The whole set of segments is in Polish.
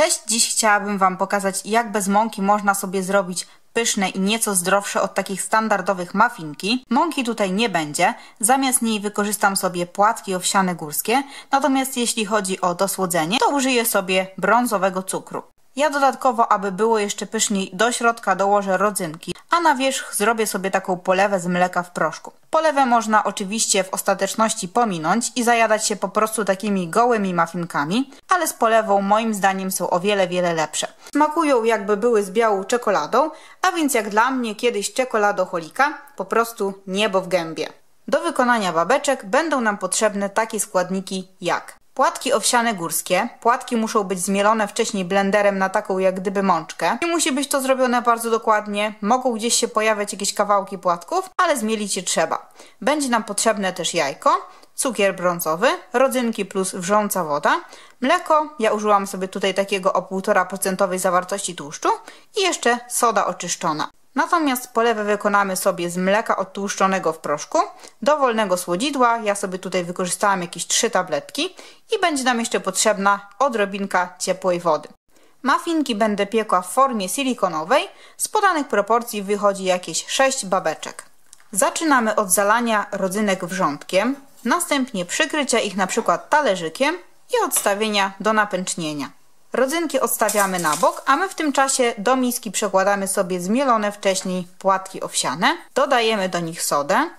Cześć, dziś chciałabym Wam pokazać jak bez mąki można sobie zrobić pyszne i nieco zdrowsze od takich standardowych muffinki. Mąki tutaj nie będzie, zamiast niej wykorzystam sobie płatki owsiane górskie, natomiast jeśli chodzi o dosłodzenie, to użyję sobie brązowego cukru. Ja dodatkowo, aby było jeszcze pyszniej, do środka dołożę rodzynki, a na wierzch zrobię sobie taką polewę z mleka w proszku. Polewę można oczywiście w ostateczności pominąć i zajadać się po prostu takimi gołymi muffinkami, ale z polewą moim zdaniem są o wiele, wiele lepsze. Smakują jakby były z białą czekoladą, a więc jak dla mnie kiedyś czekoladoholika, po prostu niebo w gębie. Do wykonania babeczek będą nam potrzebne takie składniki jak Płatki owsiane górskie. Płatki muszą być zmielone wcześniej blenderem na taką jak gdyby mączkę. Nie musi być to zrobione bardzo dokładnie. Mogą gdzieś się pojawiać jakieś kawałki płatków, ale zmielić je trzeba. Będzie nam potrzebne też jajko, cukier brązowy, rodzynki plus wrząca woda, mleko, ja użyłam sobie tutaj takiego o 1,5% zawartości tłuszczu i jeszcze soda oczyszczona. Natomiast polewę wykonamy sobie z mleka odtłuszczonego w proszku, dowolnego słodzidła, ja sobie tutaj wykorzystałam jakieś 3 tabletki i będzie nam jeszcze potrzebna odrobinka ciepłej wody. Muffinki będę piekła w formie silikonowej, z podanych proporcji wychodzi jakieś 6 babeczek. Zaczynamy od zalania rodzynek wrzątkiem, następnie przykrycia ich na przykład talerzykiem i odstawienia do napęcznienia. Rodzynki odstawiamy na bok, a my w tym czasie do miski przekładamy sobie zmielone wcześniej płatki owsiane. Dodajemy do nich sodę,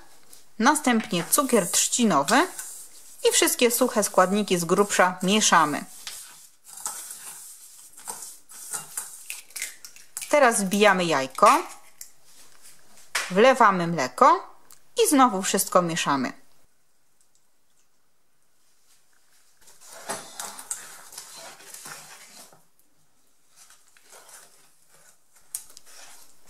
następnie cukier trzcinowy i wszystkie suche składniki z grubsza mieszamy. Teraz wbijamy jajko, wlewamy mleko i znowu wszystko mieszamy.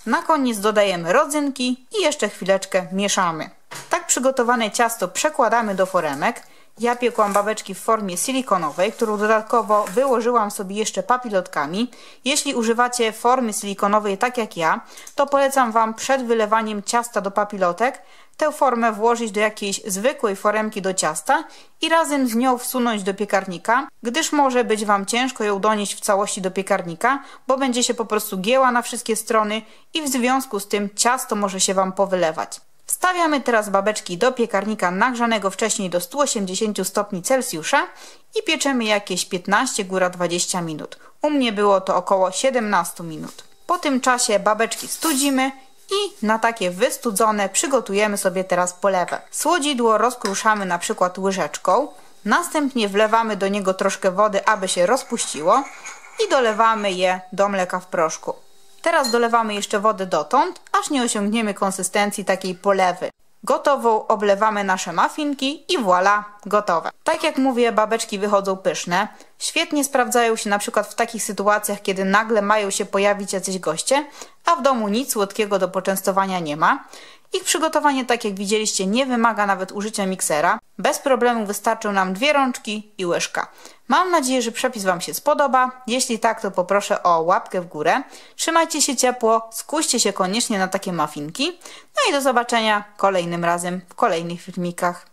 Na koniec dodajemy rodzynki i jeszcze chwileczkę mieszamy. Tak przygotowane ciasto przekładamy do foremek. Ja piekłam babeczki w formie silikonowej, którą dodatkowo wyłożyłam sobie jeszcze papilotkami. Jeśli używacie formy silikonowej tak jak ja, to polecam Wam przed wylewaniem ciasta do papilotek tę formę włożyć do jakiejś zwykłej foremki do ciasta i razem z nią wsunąć do piekarnika, gdyż może być Wam ciężko ją donieść w całości do piekarnika, bo będzie się po prostu gieła na wszystkie strony i w związku z tym ciasto może się Wam powylewać. Wstawiamy teraz babeczki do piekarnika nagrzanego wcześniej do 180 stopni Celsjusza i pieczemy jakieś 15 góra 20 minut. U mnie było to około 17 minut. Po tym czasie babeczki studzimy i na takie wystudzone przygotujemy sobie teraz polewę. Słodzidło rozkruszamy na przykład łyżeczką, następnie wlewamy do niego troszkę wody, aby się rozpuściło i dolewamy je do mleka w proszku. Teraz dolewamy jeszcze wody dotąd, aż nie osiągniemy konsystencji takiej polewy. Gotową oblewamy nasze muffinki i voilà, gotowe. Tak jak mówię, babeczki wychodzą pyszne. Świetnie sprawdzają się na przykład w takich sytuacjach, kiedy nagle mają się pojawić jacyś goście, a w domu nic słodkiego do poczęstowania nie ma. Ich przygotowanie, tak jak widzieliście, nie wymaga nawet użycia miksera. Bez problemu wystarczą nam dwie rączki i łyżka. Mam nadzieję, że przepis Wam się spodoba. Jeśli tak, to poproszę o łapkę w górę. Trzymajcie się ciepło, skuście się koniecznie na takie muffinki. No i do zobaczenia kolejnym razem w kolejnych filmikach.